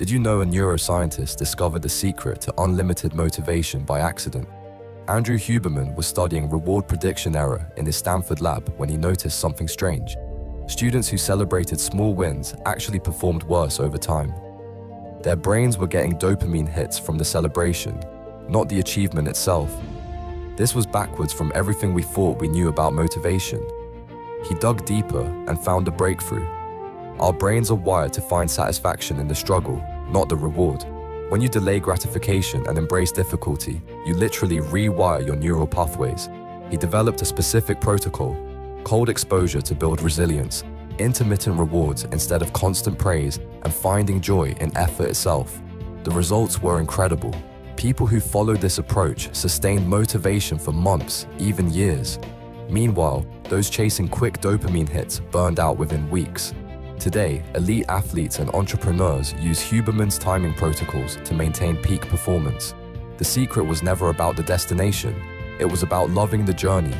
Did you know a neuroscientist discovered the secret to unlimited motivation by accident? Andrew Huberman was studying reward prediction error in his Stanford lab when he noticed something strange. Students who celebrated small wins actually performed worse over time. Their brains were getting dopamine hits from the celebration, not the achievement itself. This was backwards from everything we thought we knew about motivation. He dug deeper and found a breakthrough. Our brains are wired to find satisfaction in the struggle, not the reward. When you delay gratification and embrace difficulty, you literally rewire your neural pathways. He developed a specific protocol, cold exposure to build resilience, intermittent rewards instead of constant praise, and finding joy in effort itself. The results were incredible. People who followed this approach sustained motivation for months, even years. Meanwhile, those chasing quick dopamine hits burned out within weeks. Today, elite athletes and entrepreneurs use Huberman's timing protocols to maintain peak performance. The secret was never about the destination, it was about loving the journey